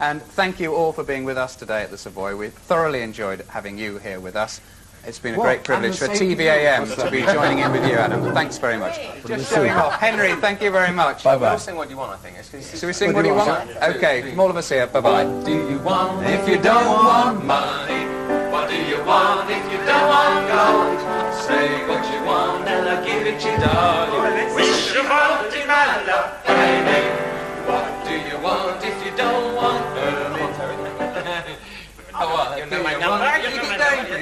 And thank you all for being with us today at the Savoy. We thoroughly enjoyed having you here with us. It's been a What? great privilege for the same to you. TVAM to be joining in with you, Adam. Thanks very much. Just showing off. Oh, Henry, thank you very much. Bye bye. We'll sing what you want, I think. It's, it's, we sing What Do You Want? Okay, from all of us here. Bye-bye. do you want if you don't want money? What do you want if you don't want gold? Say what you want and I'll give it you, darling. Wish you want in my love, baby. What do you want if you don't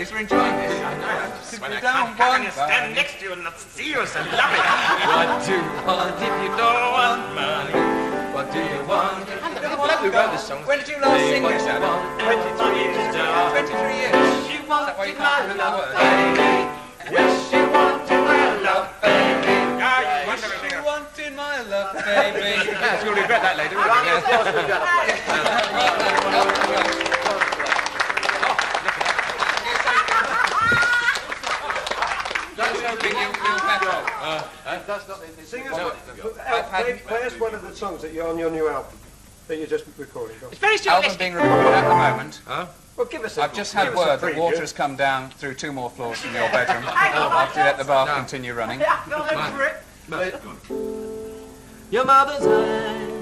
keep going, please. We're enjoying this. When I can't come and stand next to you and not see you so lovely. What do you want if you don't want money? What do you want if you don't want Who wrote this song? When did you last sing this, Adam? 23 years, darling. 23 years. Wish you wanted my love, baby. Wish you wanted my love, baby. You wanted my love, baby. You'll regret that later, Sing us, uh, play, play us one of the songs that you're on your new album that you're just recording. Go on. Album being recorded at the moment. Well, give us a, I've just had word that water has come down through two more floors from your bedroom. After you let the bath continue running. Your mother's eyes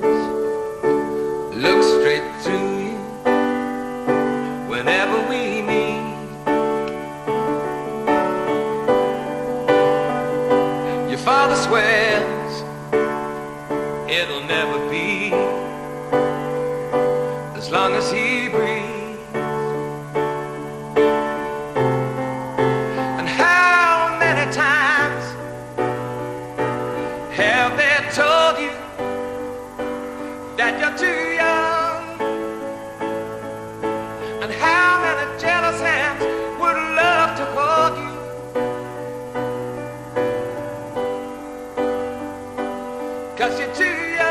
look straight Your father swears it'll never be as long as he breathes. And how many times have they told you Cause you're.